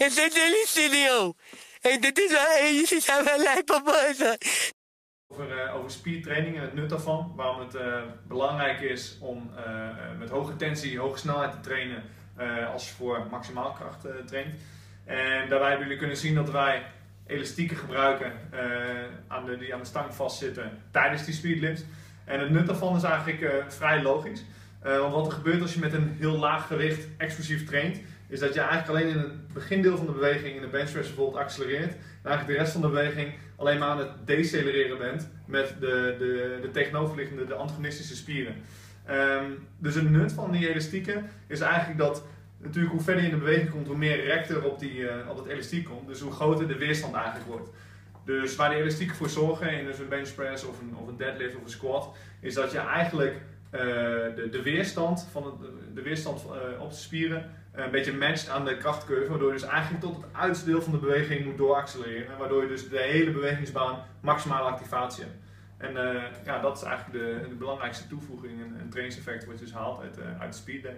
En zit in die studio. En dit is wel, je zijn wel lijp op over, uh, over en het nut daarvan. Waarom het uh, belangrijk is om uh, met hoge tensie, hoge snelheid te trainen als je voor maximaalkracht traint. En daarbij hebben jullie kunnen zien dat wij elastieken gebruiken aan de, die aan de stang vastzitten tijdens die speedlifts. En het nut daarvan is eigenlijk vrij logisch. want wat er gebeurt als je met een heel laag gewicht explosief traint, is dat je eigenlijk alleen in het begindeel van de beweging, in de benchpress bijvoorbeeld, accelereert. En eigenlijk de rest van de beweging alleen maar aan het decelereren bent met de, de, de tegenoverliggende, de antagonistische spieren. Um, dus het nut van die elastieken is eigenlijk dat natuurlijk hoe verder je in de beweging komt, hoe meer rector op, die, uh, op het elastiek komt. Dus hoe groter de weerstand eigenlijk wordt. Dus waar de elastieken voor zorgen in dus een bench press of een, of een deadlift of een squat, is dat je eigenlijk de, de weerstand, van de weerstand uh, op de spieren een beetje matcht aan de krachtcurve, waardoor je dus eigenlijk tot het uiterste deel van de beweging moet dooraccelereren. Waardoor je dus de hele bewegingsbaan maximale activatie hebt. En ja, dat is eigenlijk de, de belangrijkste toevoeging en, en trainingseffect wat je dus haalt uit, uit de speed day.